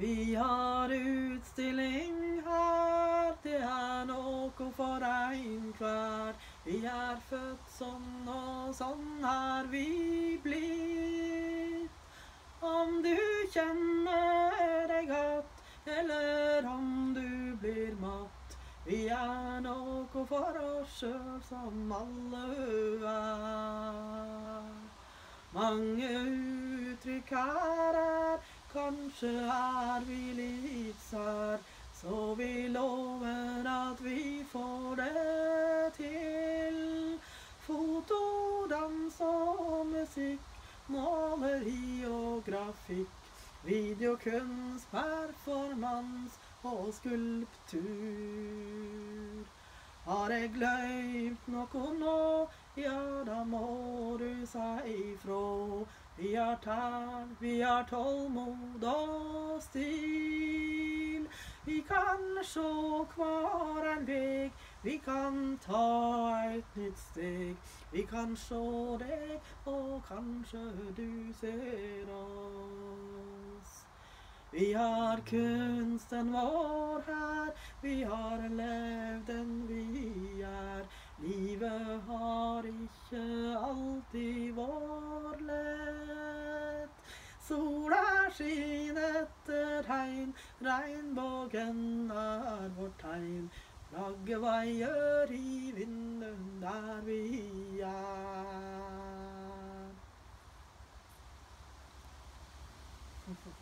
Vi har utstilling her, det er noe for enhver. Vi er født sånn, og sånn er vi blitt. Om du kjenner deg godt, eller om du blir matt. Vi er noe for oss sjøl som alle er. Mange uttrykk her er, kanskje er vi litt sær. Så vi lover at vi får det til. Foto, dans og musikk, maleri og grafikk. Videokunst, performans og skulptur. Har jeg glemt noe nå, ja da må du si ifrå. Vi har tær, vi har tålmod og stil. Vi kan sjå hver en veg, vi kan ta et nytt steg. Vi kan sjå deg, og kanskje du ser oss. Vi har kunsten vår her, vi har levd den ikke alltid vår lett. Sola skinner etter regn, regnbågen er vårt tegn. Flagget vaier i vinden der vi.